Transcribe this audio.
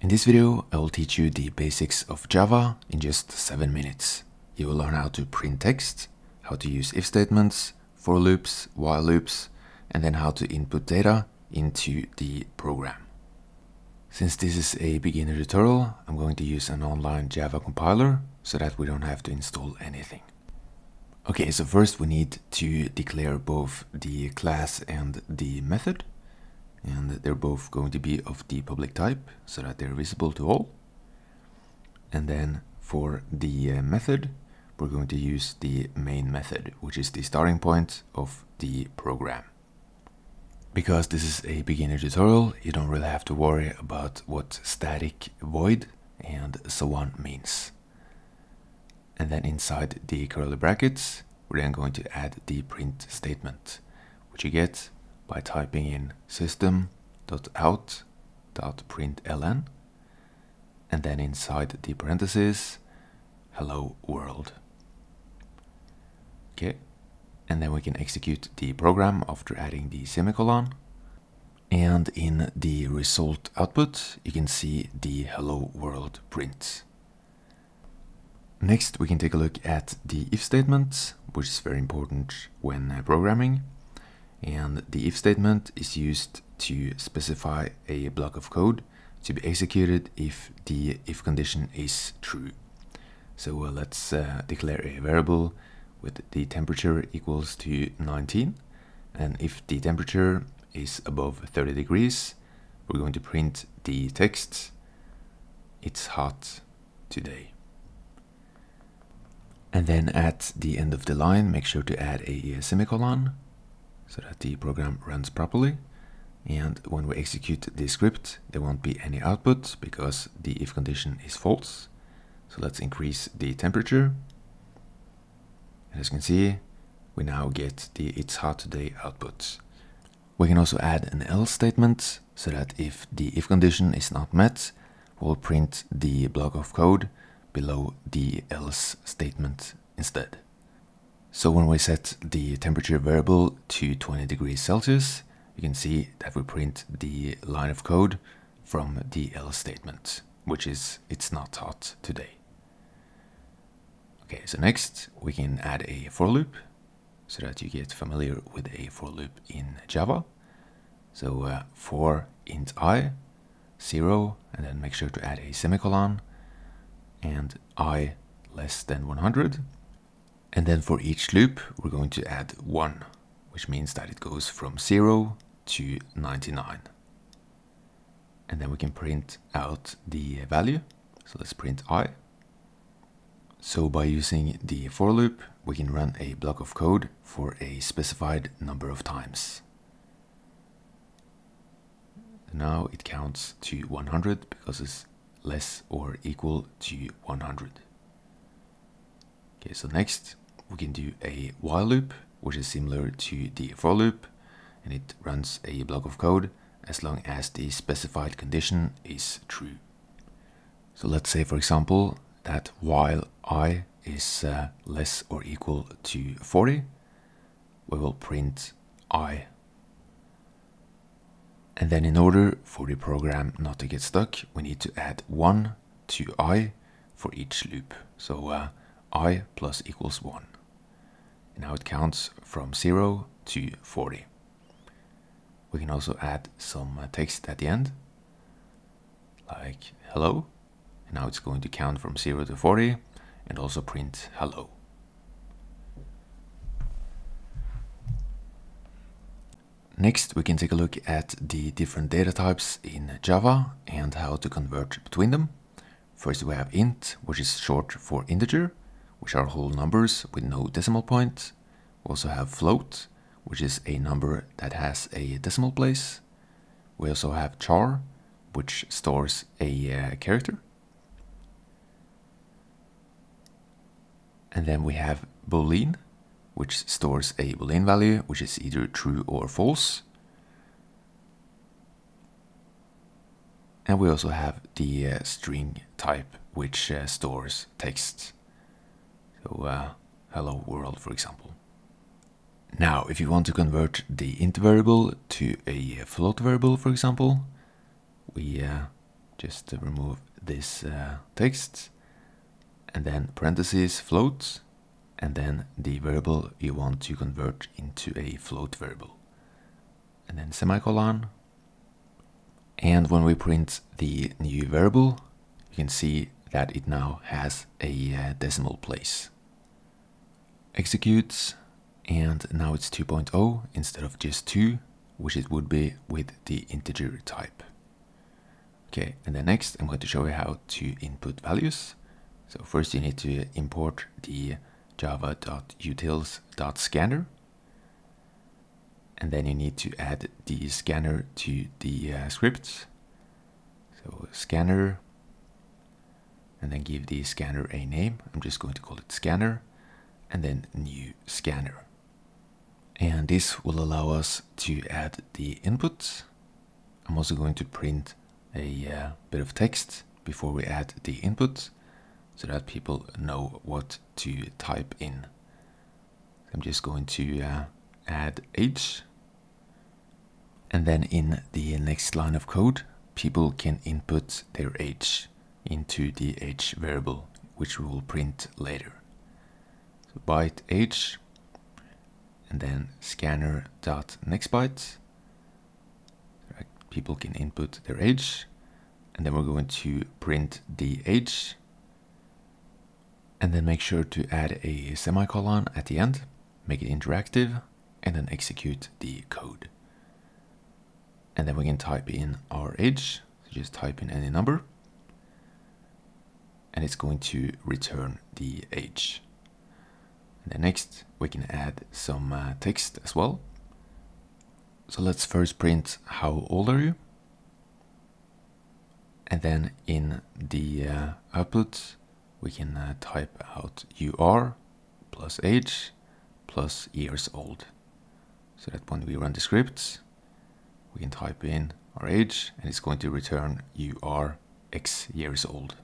In this video, I will teach you the basics of Java in just 7 minutes. You will learn how to print text, how to use if statements, for loops, while loops, and then how to input data into the program. Since this is a beginner tutorial, I'm going to use an online Java compiler so that we don't have to install anything. Okay, so first we need to declare both the class and the method. And they're both going to be of the public type so that they're visible to all. And then for the uh, method, we're going to use the main method, which is the starting point of the program. Because this is a beginner tutorial, you don't really have to worry about what static void and so on means. And then inside the curly brackets, we're then going to add the print statement, which you get by typing in system.out.println and then inside the parentheses, hello world. Okay, and then we can execute the program after adding the semicolon. And in the result output, you can see the hello world print. Next, we can take a look at the if statement, which is very important when uh, programming. And the if statement is used to specify a block of code to be executed if the if condition is true. So uh, let's uh, declare a variable with the temperature equals to 19 and if the temperature is above 30 degrees we're going to print the text. It's hot today. And then at the end of the line make sure to add a semicolon so that the program runs properly and when we execute the script there won't be any output because the if condition is false so let's increase the temperature And as you can see, we now get the it's hot today output. We can also add an else statement so that if the if condition is not met, we'll print the block of code below the else statement instead. So when we set the temperature variable to 20 degrees Celsius, you can see that we print the line of code from the else statement, which is it's not hot today. Okay, so next we can add a for loop so that you get familiar with a for loop in Java. So uh, for int i, 0, and then make sure to add a semicolon, and i less than 100. And then for each loop, we're going to add 1, which means that it goes from 0 to 99. And then we can print out the value. So let's print i. So by using the for loop, we can run a block of code for a specified number of times. Now it counts to 100 because it's less or equal to 100. Okay, so next we can do a while loop, which is similar to the for loop, and it runs a block of code as long as the specified condition is true. So let's say, for example, that while i is uh, less or equal to 40, we will print i. And then in order for the program not to get stuck, we need to add 1 to i for each loop. So uh, i plus equals 1. And now it counts from 0 to 40. We can also add some uh, text at the end, like hello now it's going to count from 0 to 40 and also print hello. Next, we can take a look at the different data types in Java and how to convert between them. First, we have int, which is short for integer, which are whole numbers with no decimal point. We also have float, which is a number that has a decimal place. We also have char, which stores a uh, character. And then we have boolean, which stores a boolean value, which is either true or false. And we also have the uh, string type, which uh, stores text. So, uh, hello world, for example. Now, if you want to convert the int variable to a float variable, for example, we uh, just remove this uh, text and then parentheses float and then the variable you want to convert into a float variable. And then semicolon. And when we print the new variable you can see that it now has a uh, decimal place executes and now it's 2.0 instead of just 2 which it would be with the integer type. Okay and then next I'm going to show you how to input values. So first you need to import the java.utils.scanner and then you need to add the scanner to the uh, scripts. So scanner and then give the scanner a name. I'm just going to call it scanner and then new scanner and this will allow us to add the inputs I'm also going to print a uh, bit of text before we add the input so that people know what to type in. I'm just going to uh, add age and then in the next line of code people can input their age into the age variable which we will print later. Byte age and then scanner dot next byte. People can input their age and then we're going to print the age and then make sure to add a semicolon at the end, make it interactive, and then execute the code. And then we can type in our age, so just type in any number, and it's going to return the age. Then next, we can add some uh, text as well. So let's first print how old are you? And then in the uh, output, we can uh, type out UR plus age plus years old. So that when we run the scripts, we can type in our age and it's going to return UR X years old.